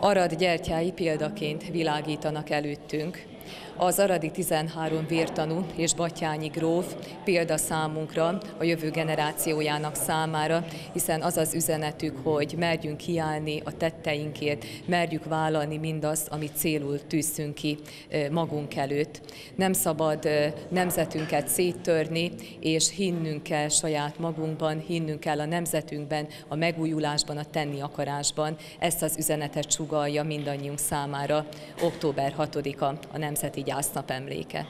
Arad gyertyái példaként világítanak előttünk. Az aradi 13 vértanú és Batyányi gróf példa számunkra, a jövő generációjának számára, hiszen az az üzenetük, hogy merjünk kiállni a tetteinkért, merjük vállalni mindazt, amit célul tűzünk ki magunk előtt. Nem szabad nemzetünket széttörni, és hinnünk kell saját magunkban, hinnünk kell a nemzetünkben, a megújulásban, a tenni akarásban. Ezt az üzenetet sugalja mindannyiunk számára október 6-a a Nemzeti Gyásznap emléke.